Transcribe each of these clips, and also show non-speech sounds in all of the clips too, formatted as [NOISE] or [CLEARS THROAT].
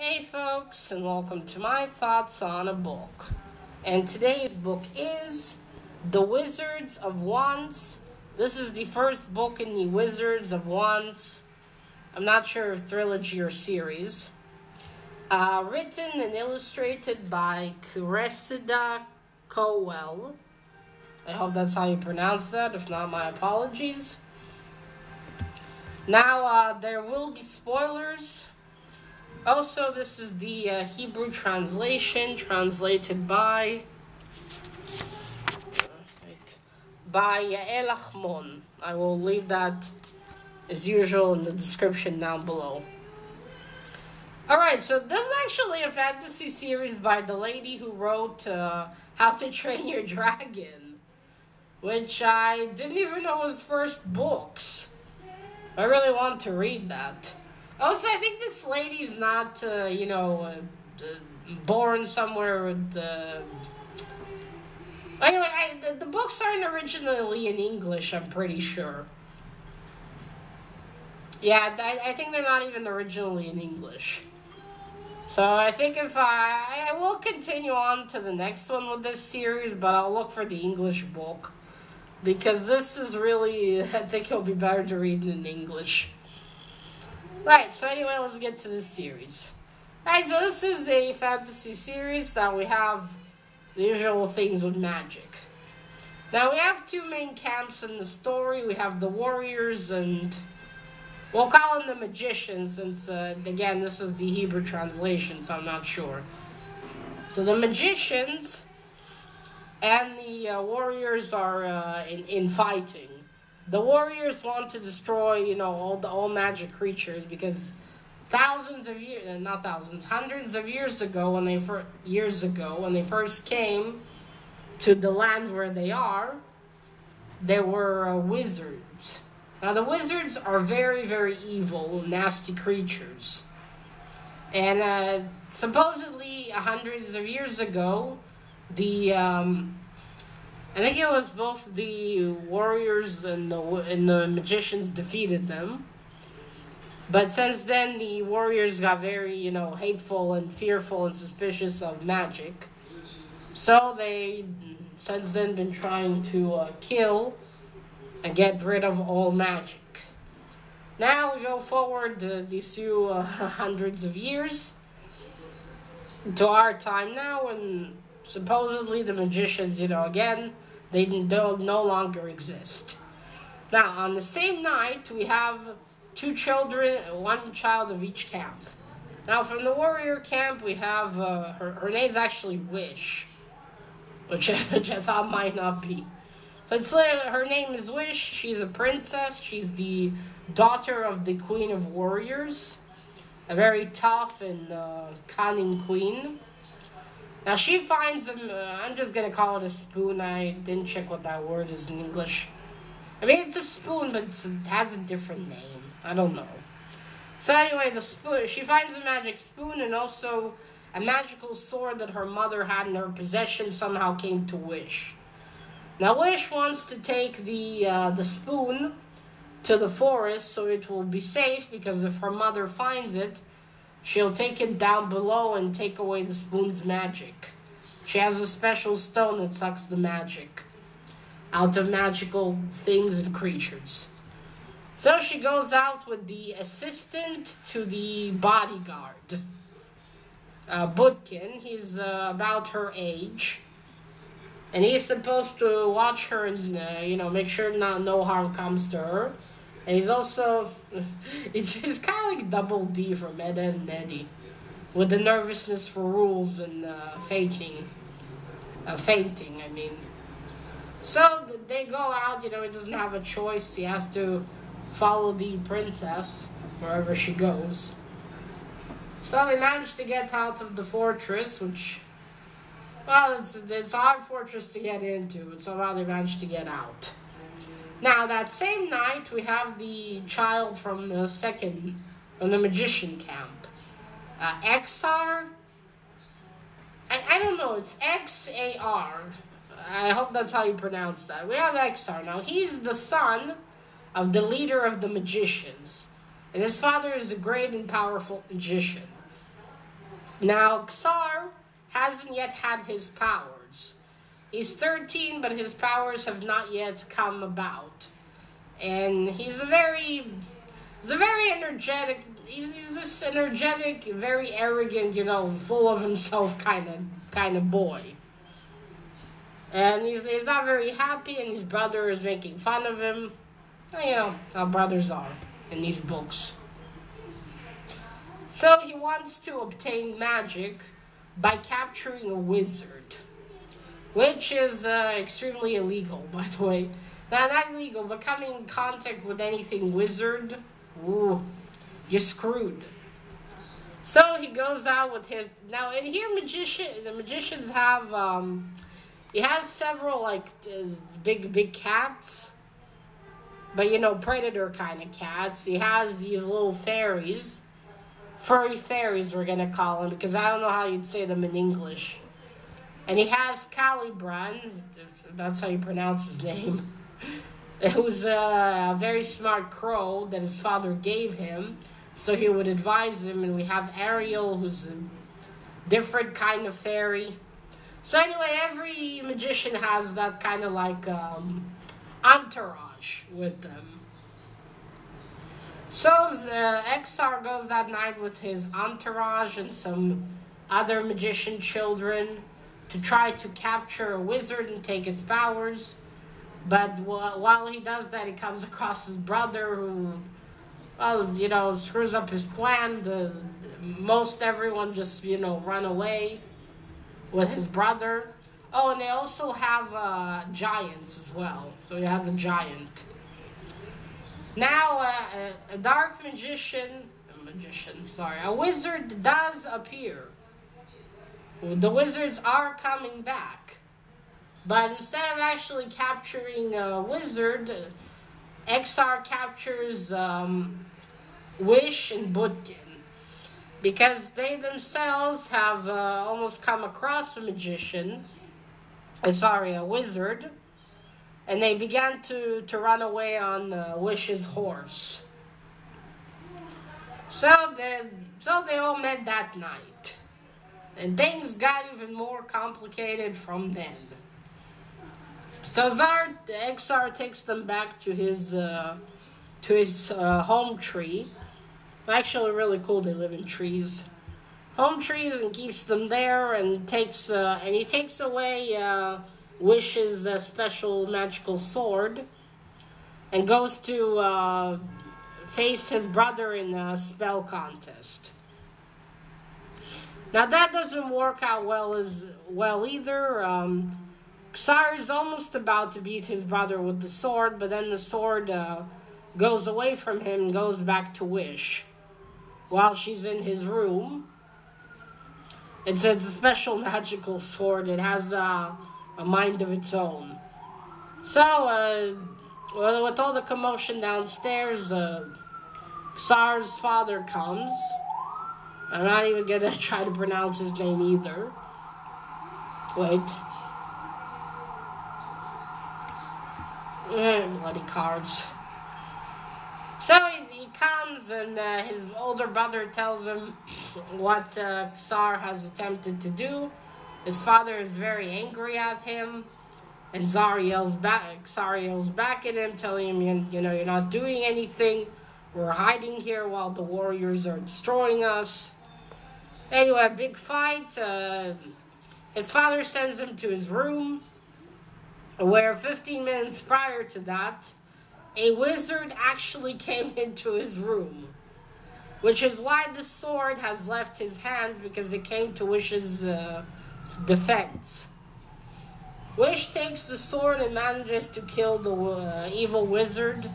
Hey folks, and welcome to my thoughts on a book. And today's book is The Wizards of Once. This is the first book in the Wizards of Once. I'm not sure if trilogy or series. Uh, written and illustrated by Cressida Cowell. I hope that's how you pronounce that. If not, my apologies. Now, uh, there will be spoilers. Also, this is the uh, Hebrew translation, translated by by Yael Achmon. I will leave that, as usual, in the description down below. Alright, so this is actually a fantasy series by the lady who wrote uh, How to Train Your Dragon, which I didn't even know was first books. I really want to read that. Also, I think this lady's not, uh, you know, uh, uh born somewhere with the. Anyway, I, the, the books aren't originally in English, I'm pretty sure. Yeah, I, I think they're not even originally in English. So I think if I I will continue on to the next one with this series, but I'll look for the English book because this is really [LAUGHS] I think it'll be better to read in English. Right, so anyway, let's get to the series. Alright, so this is a fantasy series that we have the usual things with magic. Now we have two main camps in the story. We have the warriors and we'll call them the magicians since uh, again this is the Hebrew translation, so I'm not sure. So the magicians and the uh, warriors are uh, in, in fighting. The warriors want to destroy, you know, all the all magic creatures because thousands of years, uh, not thousands, hundreds of years ago when they fir- years ago when they first came to the land where they are, there were uh, wizards. Now the wizards are very very evil, nasty creatures. And uh, supposedly hundreds of years ago, the um, I think it was both the warriors and the and the magicians defeated them. But since then, the warriors got very, you know, hateful and fearful and suspicious of magic. So they, since then, been trying to uh, kill and get rid of all magic. Now we go forward uh, these few uh, [LAUGHS] hundreds of years to our time now, and supposedly the magicians, you know, again, they don't no longer exist. Now, on the same night, we have two children, one child of each camp. Now, from the warrior camp, we have uh, her. Her name's actually Wish, which, [LAUGHS] which I thought might not be. So it's uh, her name is Wish. She's a princess. She's the daughter of the Queen of Warriors, a very tough and uh, cunning queen. Now she finds them. Uh, I'm just gonna call it a spoon. I didn't check what that word is in English. I mean, it's a spoon, but it has a different name. I don't know. So anyway, the spoon. She finds a magic spoon and also a magical sword that her mother had in her possession. Somehow came to Wish. Now Wish wants to take the uh, the spoon to the forest so it will be safe because if her mother finds it, She'll take it down below and take away the spoon's magic. She has a special stone that sucks the magic out of magical things and creatures. So she goes out with the assistant to the bodyguard. Uh, Budkin, he's uh, about her age. And he's supposed to watch her and, uh, you know, make sure not no harm comes to her. And he's also, [LAUGHS] it's, it's kind of like Double D from Ed, Edd and Eddy. With the nervousness for rules and uh, fainting. Uh, fainting, I mean. So they go out, you know, he doesn't have a choice. He has to follow the princess wherever she goes. So they manage to get out of the fortress, which, well, it's, it's a hard fortress to get into, but somehow they managed to get out. Now, that same night, we have the child from the second, from the magician camp. Uh, Xar? I, I don't know, it's X-A-R. I hope that's how you pronounce that. We have Xar. Now, he's the son of the leader of the magicians. And his father is a great and powerful magician. Now, Xar hasn't yet had his powers. He's 13, but his powers have not yet come about. And he's a very, he's a very energetic, he's, he's this energetic, very arrogant, you know, full of himself kind of, kind of boy. And he's, he's not very happy, and his brother is making fun of him. You know, how brothers are in these books. So he wants to obtain magic by capturing a wizard, which is uh, extremely illegal, [LAUGHS] by the way. Now, not illegal, but coming in contact with anything wizard, ooh, you're screwed. So he goes out with his now, and here magician the magicians have um, he has several like big big cats, but you know predator kind of cats. He has these little fairies furry fairies, we're gonna call him, because I don't know how you'd say them in English. And he has Caliban, if that's how you pronounce his name, who's a very smart crow that his father gave him, so he would advise him. And we have Ariel, who's a different kind of fairy. So anyway, every magician has that kind of like um, entourage with them. So uh, goes that night with his entourage and some other magician children to try to capture a wizard and take his powers. But while he does that, he comes across his brother who, well, you know, screws up his plan. The, most everyone just, you know, run away with his brother. Oh, and they also have uh, giants as well. So he has a giant. Now, uh, a dark magician, a magician, sorry, a wizard does appear. The wizards are coming back. But instead of actually capturing a wizard, Xar captures um, Wish and Budkin. Because they themselves have uh, almost come across a magician, uh, sorry, a wizard, and they began to, to run away on uh, Wish's horse. So they, so they all met that night. And things got even more complicated from then. So Xar, Exar takes them back to his, uh, to his uh, home tree. Actually, really cool. They live in trees, home trees, and keeps them there. And takes, uh, and he takes away uh, Wish's a special magical sword and goes to uh, face his brother in a spell contest. Now that doesn't work out well as well either. Um, Xar is almost about to beat his brother with the sword, but then the sword uh, goes away from him and goes back to Wish while she's in his room. It's, a special [LAUGHS] magical sword. It has uh, a mind of its own. So, uh, with all the commotion downstairs, uh, Xar's father comes. I'm not even gonna [LAUGHS] try to pronounce his name either. Wait. Mm, bloody cards. So he, comes and uh, his older brother tells him [CLEARS THROAT] what uh, has attempted to do. His father is very angry at him, and Xar yells back. Xar yells back at him, telling him, you, you know, you're not doing anything. We're hiding here while the warriors are destroying us. Anyway, a big fight. Uh, his father sends him to his room, where 15 minutes prior to that, a wizard actually came into his room. Which is why the sword has left his hands, because it came to Wish's uh, defense. Wish takes the sword and manages to kill the uh, evil wizard.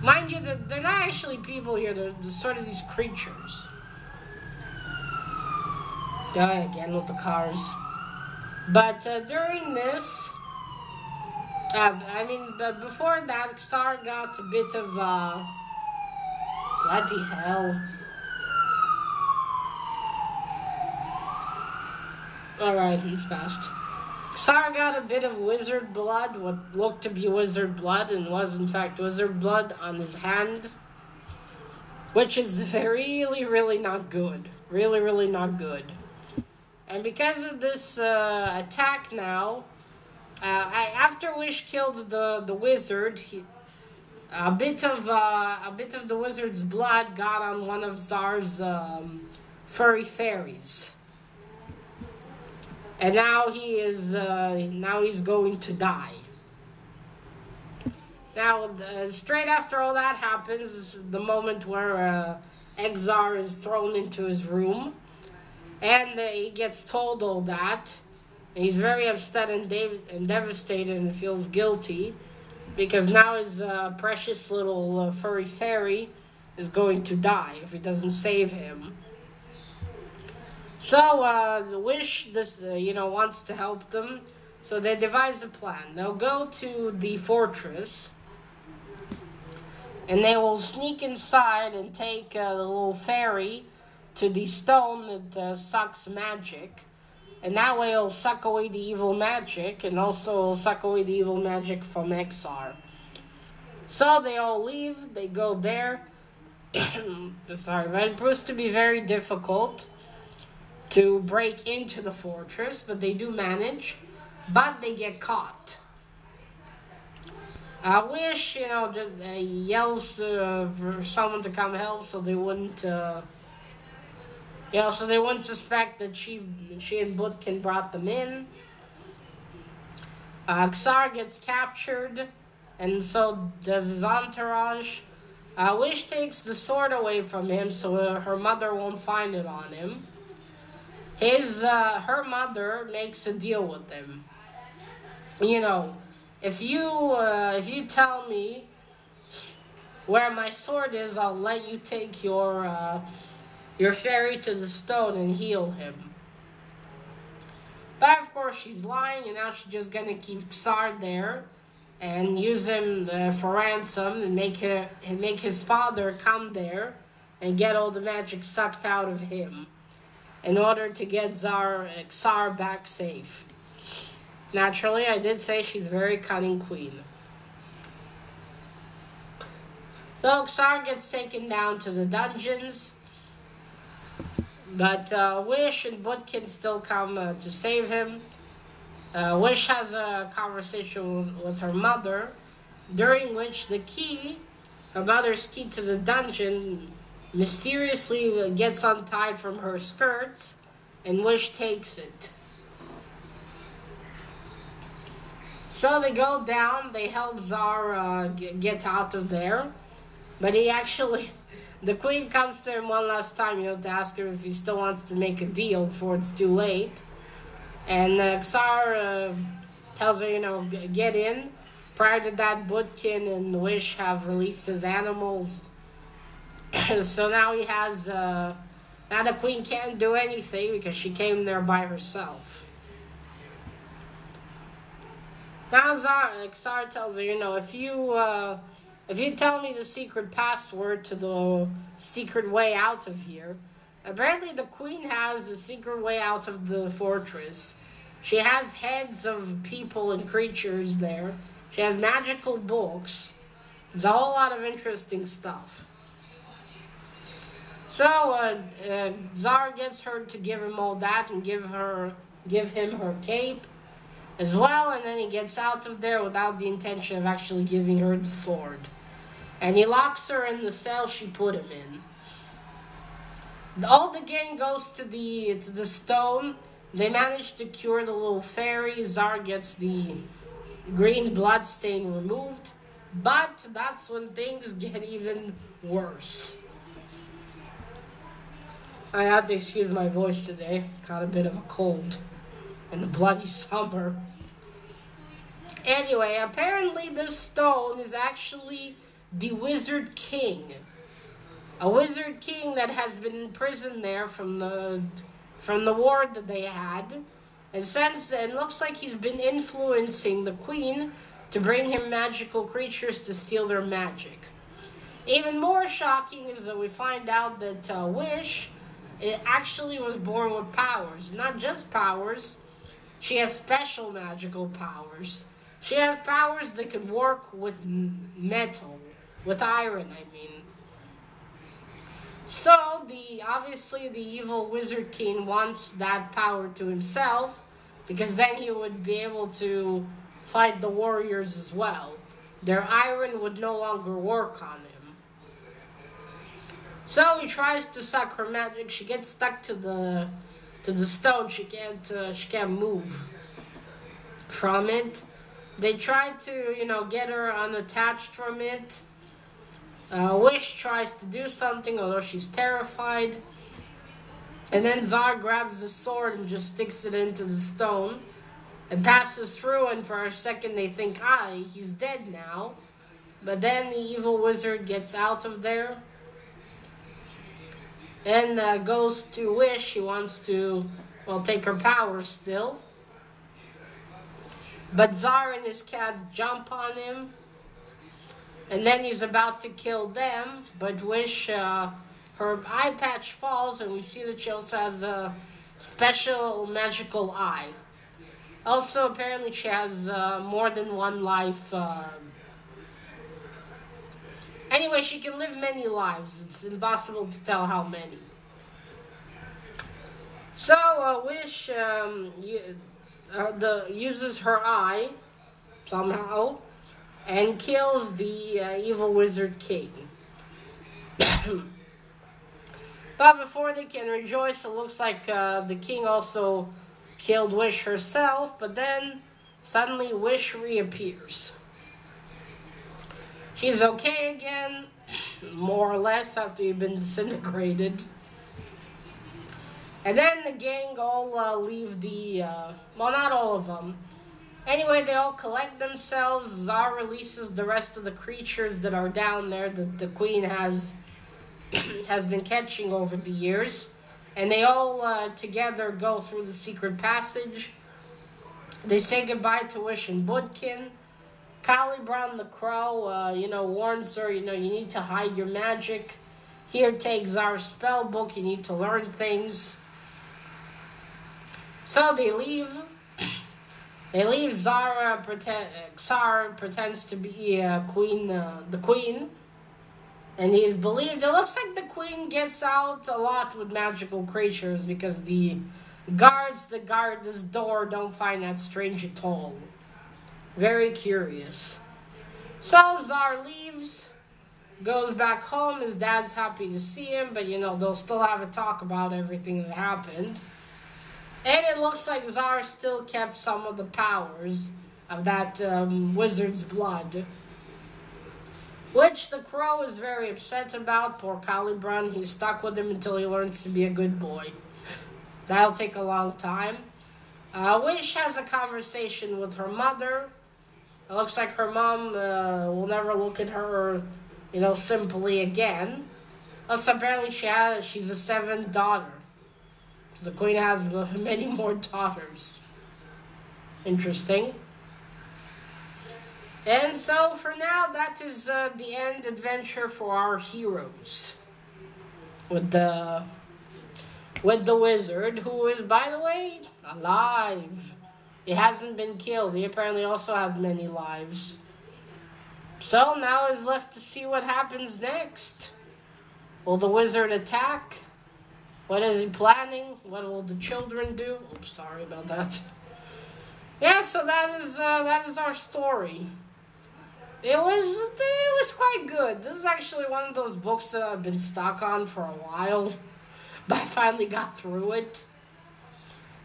Mind you, they're, not actually people here, they're sort of these creatures. Die again with the cars. But uh, during this, uh, I mean, but before that, Xar got a bit of, uh, bloody hell. Alright, he's fast. Xar got a bit of wizard blood, what looked to be wizard blood, and was in fact wizard blood on his hand. Which is [LAUGHS] really, really not good. Really, really not good. And because of this uh, attack now, uh, I, after Wish killed the, the wizard, he, a bit of uh, a bit of the wizard's blood got on one of Xar's um, furry fairies, and now he is uh, now he's going to die. Now, uh, straight after all that happens, the moment where uh, Exar is thrown into his room, and he gets told all that. And he's very upset and, and devastated and feels guilty because now his uh, precious little uh, furry fairy is going to die if he doesn't save him. So uh, the Wish, this uh, you know, wants to help them. So they devise a plan. They'll go to the fortress and they will sneak inside and take uh, the little fairy to the stone that uh, sucks magic. And that way it'll suck away the evil magic, and also it'll suck away the evil magic from Exar. So they all leave, they go there. [COUGHS] Sorry, but it proves to be very difficult to break into the fortress, but they do manage. But they get caught. I wish, you know, just uh, yells uh, for someone to come help so they wouldn't, uh, know, so they wouldn't suspect that she, she and Butkin brought them in. Uh, Xar gets captured, and so does his entourage. Uh, Wish takes the sword away from him so her mother won't find it on him. His, uh, her mother makes a deal with him. You know, if you uh, if you tell me where my sword is, I'll let you take your uh, your fairy to the stone and heal him. But of course, she's lying, and now she's just gonna keep Xar there and use him uh, for ransom and make her and make his father come there and get all the magic sucked out of him in order to get Czar Xar back safe. Naturally, I did say she's a very cunning queen. So Xar gets taken down to the dungeons. But uh, Wish and Butkin still come uh, to save him. Uh, Wish has a conversation with her mother, during which the key, her mother's key to the dungeon, mysteriously gets untied from her skirts, and Wish takes it. So they go down, they help Zara uh, get out of there. But he actually, the queen comes to him one last time, you know, to ask him if he still wants to make a deal before it's too late. And uh, Xar uh, tells her, you know, get in. Prior to that, Butkin and Wish have released his animals. [CLEARS THROAT] so now he has, uh, now the queen can't do anything because she came there by herself. Nazar Xar tells her, you know, if you uh, if you tell me the secret password to the secret way out of here, apparently the queen has a secret way out of the fortress. She has heads of people and creatures there. She has magical books. It's a whole lot of interesting stuff. So uh, uh, gets her to give him all that and give her give him her cape as well, and then he gets out of there without the intention of actually giving her the sword. And he locks her in the cell she put him in. All the gang goes to the to the stone. They manage to cure the little fairy. Xar gets the green blood stain removed. But that's when things get even worse. I had to excuse my voice today. Got a bit of a cold in the bloody summer. Anyway, apparently this stone is actually the Wizard King. A Wizard King that has been imprisoned there from the from the war that they had. And since then, looks like he's been influencing the Queen to bring him magical creatures to steal their magic. Even more shocking is that we find out that uh, Wish it actually was born with powers. Not just powers, she has special magical powers. She has powers that can work with metal, with iron, I mean. So the obviously the evil wizard king wants that power to himself because then he would be able to fight the warriors as well. Their iron would no longer work on him. So he tries to suck her magic. She gets stuck to the to the stone. She can't uh, she can't move from it. They try to you know get her unattached from it uh, Wish tries to do something, although she's terrified. And then Xar grabs the sword and just sticks it into the stone. and passes through, and for a second they think, ah, he's dead now. But then the evil wizard gets out of there and uh, goes to Wish. He wants to, well, take her power still. But Xar and his cats jump on him and then he's about to kill them, but Wish, uh, her eye patch falls, and we see that she also has a special magical eye. Also, apparently, she has uh, more than one life. Uh... Anyway, she can live many lives. It's impossible to tell how many. So, uh, Wish um, uh, the, uses her eye somehow and kills the uh, evil wizard king. [COUGHS] but before they can rejoice, it looks like uh, the king also killed Wish herself, but then suddenly Wish reappears. She's okay again, [COUGHS] more or less, after you've been disintegrated. And then the gang all uh, leave the, uh, well, not all of them, Anyway, they all collect themselves. Xar releases the rest of the creatures that are down there that the queen has [CLEARS THROAT] has been catching over the years. And they all uh, together go through the secret passage. They say goodbye to Wish and Budkin. Brown the Crow, uh, you know, warns her, you know, you need to hide your magic. Here, take Xar's spell book. You need to learn things. So they leave. They leave Zara pretend Xar pretends to be uh, queen, uh, the queen, and he's believed. It looks like the queen gets out a lot with magical creatures because the guards that guard this door don't find that strange at all. Very curious. So Xar leaves, goes back home. His dad's happy to see him, but you know they'll still have a talk about everything that happened. And it looks like Xar still kept some of the powers of that um, wizard's blood. Which the crow is very upset about. Poor Caliban. He's stuck with him until he learns to be a good boy. That'll take a long time. Uh, Wish has a conversation with her mother. It looks like her mom uh, will never look at her, you know, simply again. Also, apparently she has, she's a seventh daughter. The queen has [LAUGHS] many more daughters. Interesting. And so for now, that is uh, the end adventure for our heroes. With the with the wizard, who is, by the way, alive. He hasn't been killed. He apparently also has many lives. So now is left to see what happens next. Will the wizard attack? What is he planning? What will the children do? Oops, sorry about that. Yeah, so that is uh, that is our story. It was it was quite good. This is actually one of those books that I've been stuck on for a while, [LAUGHS] but I finally got through it.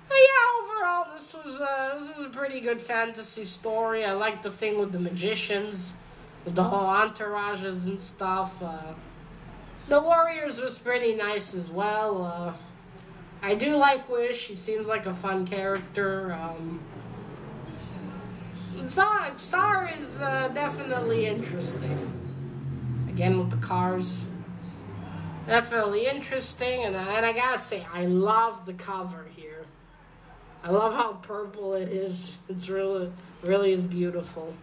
But yeah, overall, this was uh, this is a pretty good fantasy story. I like the thing with the magicians, with the whole entourages and stuff. Uh, the Warriors was pretty nice as well. Uh, I do like Wish. He seems like a fun character. Um, Xar is uh, definitely interesting. Again with the cars. Definitely interesting. And, and I gotta say, I love the cover here. I love how purple it is. It's really, really is beautiful.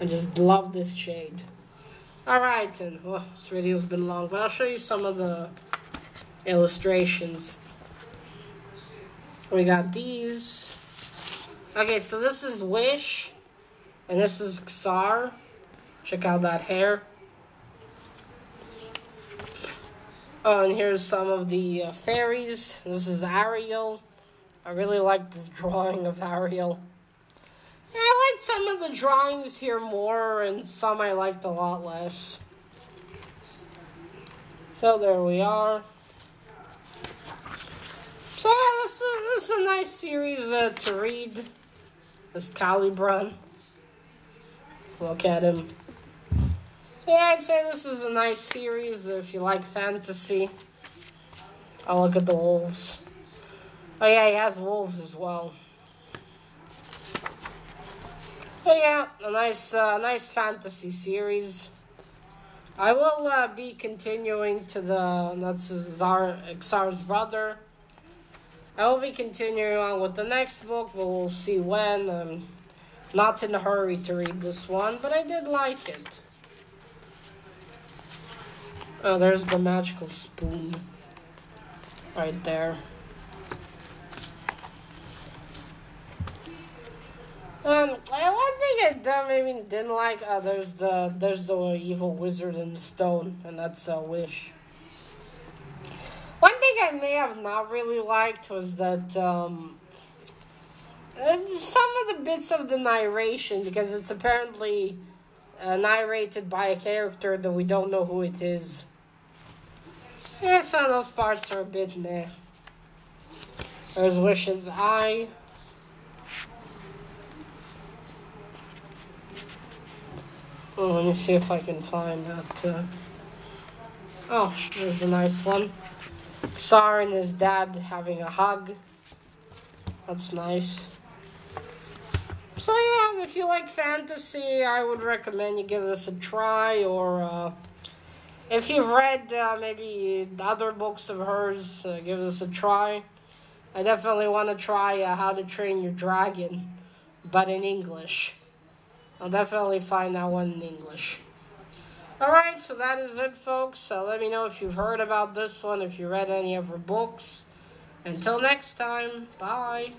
I just love this shade. Alright, and well, this video's been long, but I'll show you some of the illustrations. We got these. Okay, so this is Wish, and this is Xar. Check out that hair. Oh, and here's some of the uh, fairies. This is Ariel. I really like this [LAUGHS] drawing of Ariel. I like some of the drawings here more, and some I liked a lot less. So there we are. So yeah, this is, this is a nice series uh, to read. This Caliban. Look at him. Yeah, I'd say this is a nice series if you like fantasy. I'll look at the wolves. Oh yeah, he has wolves as well. Oh yeah, a nice, uh, nice fantasy series. I will uh, be continuing to the that's Xar Xar's brother. I will be continuing on with the next book, but we'll see when. I'm not in a hurry to read this one, but I did like it. Oh, there's the magical spoon. Right there. I didn't like, uh, there's the, there's the evil wizard in the stone, and that's a wish. One thing I may have not really liked was that, um, uh, some of the bits of the narration, because it's apparently uh, narrated by a character that we don't know who it is. Yeah, some of those parts are a bit meh. There's Wish's Eye. Oh, let me see if I can find that. Uh... Oh, there's a nice one. Xar and his dad having a hug. That's nice. So yeah, if you like fantasy, I would recommend you give this a try. Or uh, if you've read uh, maybe other books of hers, uh, give this a try. I definitely want to try uh, How to Train Your Dragon, but in English. I'll definitely find that one in English. Alright, so that is it, folks. So let me know if you've heard about this one, if you read any of her books. Until next time, bye.